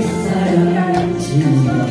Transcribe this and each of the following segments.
사랑지어다.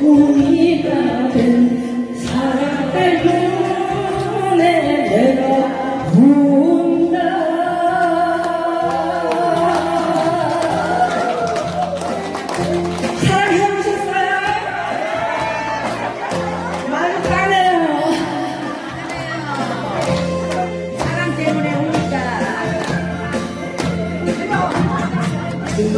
우리가 된 사랑 닮은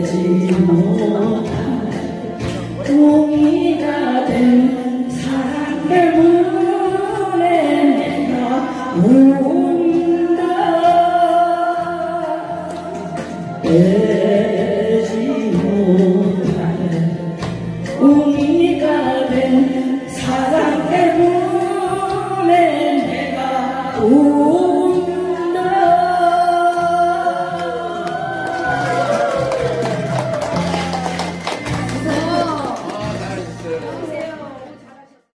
되지 못한 동이가 된 사람들 문에 내가